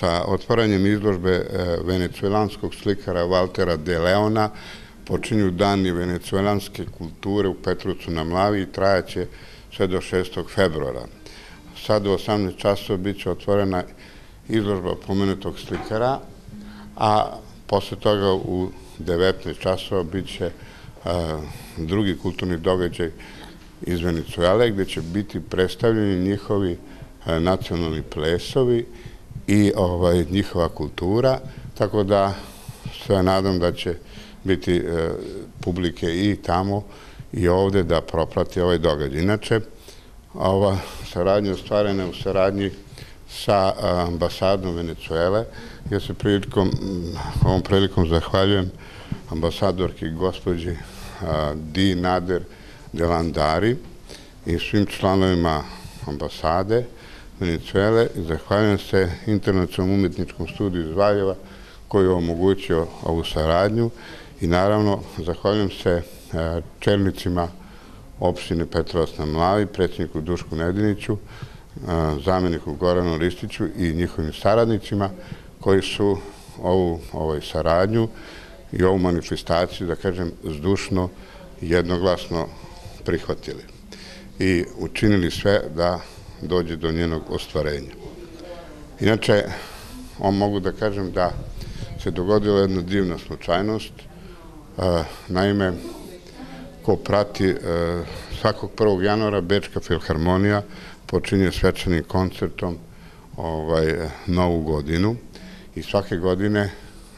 sa otvaranjem izložbe e, venecuelanskog slikara Valtera de Leona počinju dani venecuelanske kulture u Petrucu na Mlavi i trajaće sve do 6. februara. Sad u 18 časova bit će otvorena izložba pomenutog slikara, a posle toga u 19 časova bit će drugi kulturni događaj iz Venecuele, gde će biti predstavljeni njihovi nacionalni plesovi i ovaj, njihova kultura, tako da se nadam da će biti e, publike i tamo i ovde da proprati ovaj događaj. Inače, ova saradnja ostvarena u saradnji sa ambasadom Venecuele. Ja se prilikom, ovom prilikom zahvaljujem ambasadorki gospođi Di Nader Delandari i svim članovima ambasade Venecuele i zahvaljujem se Internacionalnom umetničkom studiju iz Valjeva koji je omogućio ovu saradnju. I naravno zahvaljujem se čelnicima opštine Petrovac na Mlavi, predsjedniku Dušku Nediniću, zameniku Goranu Listiću i njihovim saradnicima koji su ovu ovaj, saradnju i ovu manifestaciju, da kažem, zdušno i jednoglasno prihvatili i učinili sve da dođe do njenog ostvarenja. Inače, on mogu da kažem da se dogodila jedna divna slučajnost. Naime, ko prati svakog 1. januara Bečka filharmonija počinje svečanim koncertom ovaj, novu godinu i svake godine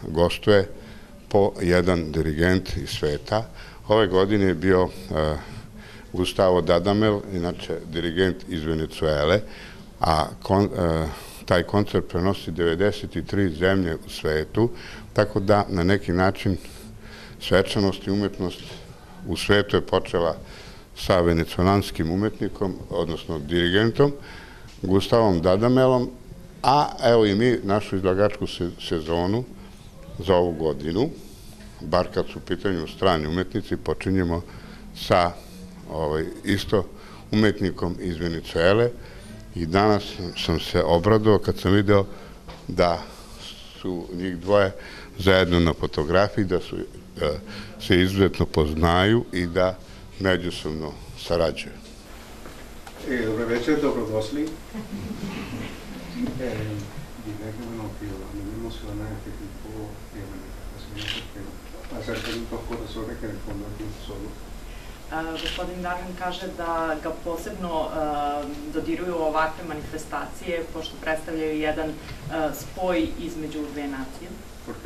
gostuje po jedan dirigent iz sveta. Ove godine je bio Gustavo Dadamel, inače dirigent iz Venecuele, a kon, taj koncert prenosi 93 zemlje u svetu, tako da na neki način svečanost i umetnost u svetu je počela sa venecolanskim umetnikom, odnosno dirigentom, Gustavom Dadamelom, a evo i mi našu izlagačku sezonu za ovu godinu, bar kad su u pitanju strani umetnici, počinjemo sa ovaj, isto umetnikom iz Venecuele i danas sam se obradao kad sam video da su njih dvoje zajedno na fotografiji, da su e, se izuzetno poznaju i da međusobno sarađuju. Eh, dobar večer, dobrodošli. Eh, bueno, que a mí me emociona este tipo de manifestaciones porque acerca de dos corazones que en el fondo aquí solo. Gospodin Darwin kaže da ga posebno dodiruju ovakve manifestacije, pošto predstavljaju jedan spoj između dve nacije.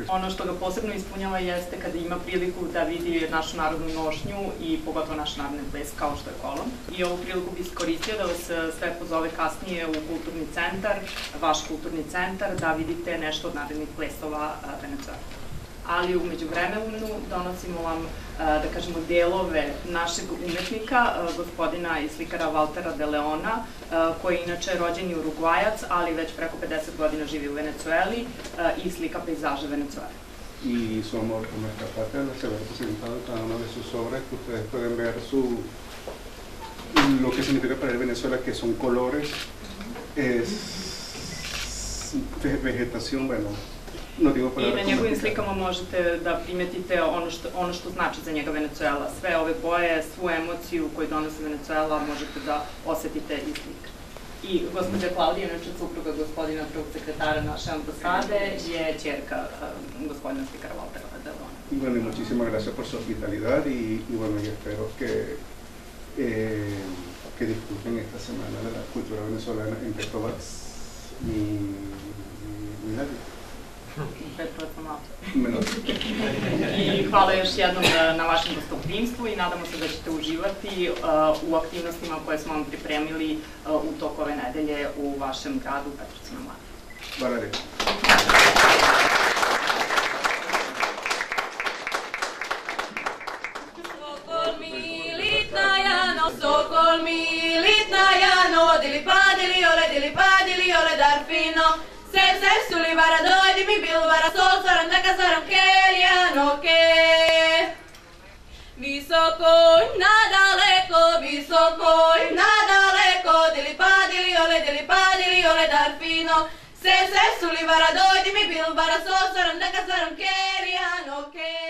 Ono što ga posebno ispunjava jeste kada ima priliku da vidi našu narodnu nošnju i pogotovo naš narodni ples kao što je kolon. I ovu priliku bi iskoristio da vas sve pozove kasnije u kulturni centar, vaš kulturni centar, da vidite nešto od narodnih plesova Venezuela ali umeđu vremenu donosimo vam, da kažemo, delove našeg umetnika, gospodina i slikara Valtera de Leona, koji je inače rođen i urugvajac, ali već preko 50 godina živi u Venecueli i slika pejzaže Venecuele. y su amor por nuestra patria se ve representado en cada una de sus obras, que ustedes pueden ver su, lo que significa para el Venezuela, que son colores, es vegetación, bueno, no digo I na njegovim slikama možete da primetite ono što, ono što znači za njega Venezuela. Sve ove boje, svu emociju koju donosi Venezuela možete da osetite iz slika. I gospođa Klaudija, inače supruga gospodina prvog sekretara naše ambasade, je čerka uh, gospodina slikara Waltera Delona. Y bueno, muchísimas gracias por su hospitalidad y, y bueno, y espero que, eh, que disfruten esta semana de la cultura venezolana en Petrovac y, y, y I hvala još jednom na vašem gostoprimstvu i nadamo se da ćete uživati u aktivnostima koje smo vam pripremili u toku ove nedelje u vašem gradu Petrovcima Mlada. Hvala lijepo. Sokol mi litna jano, dili pa, dili ole, dili pa, dili ole, darfino, se se suli vara nadaleko, visoko i nadaleko, dili padili, ole, dili padili, ole, dar fino, se, se, suli, vara, dojdi mi, bil, vara, so, kerijan, okej. Okay.